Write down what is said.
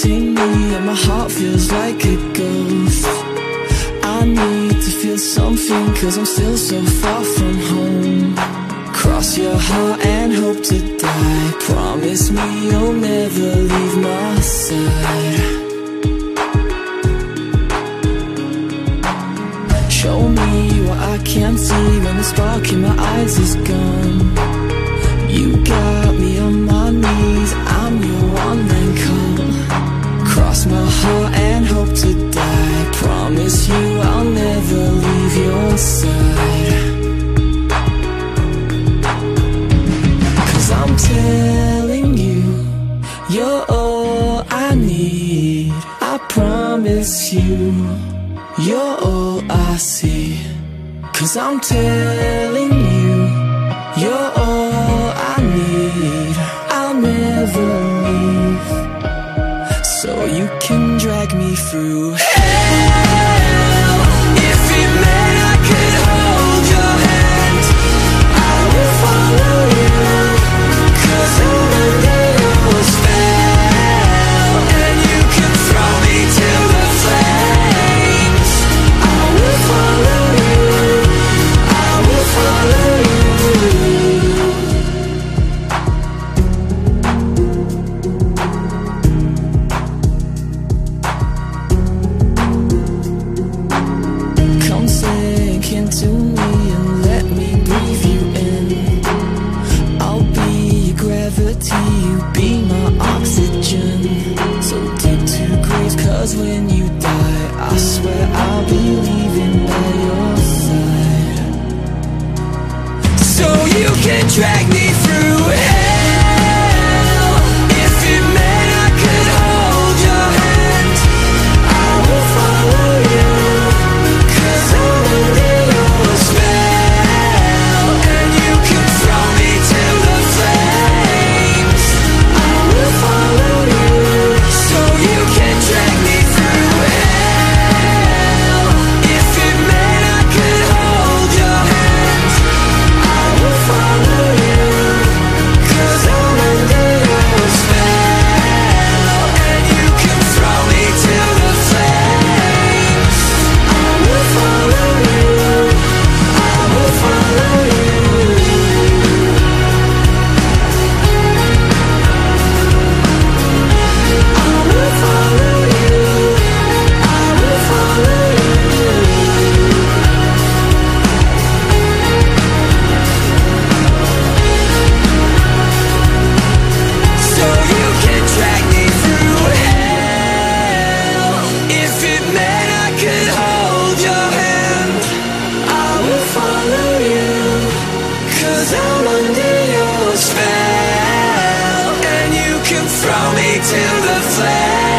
haunting me and my heart feels like a ghost. I need to feel something cause I'm still so far from home. Cross your heart and hope to die. Promise me you'll never leave my side. Show me what I can't see when the spark in my eyes is gone. You got You're all I need. I promise you You're all I see. Cause I'm telling you You're all I need. I'll never leave. So you can drag me through gravity, you be my oxygen. So deep to grace, cause when you die, I swear I'll be leaving by your side. So you can drag me under your spell. And you can throw me to the flame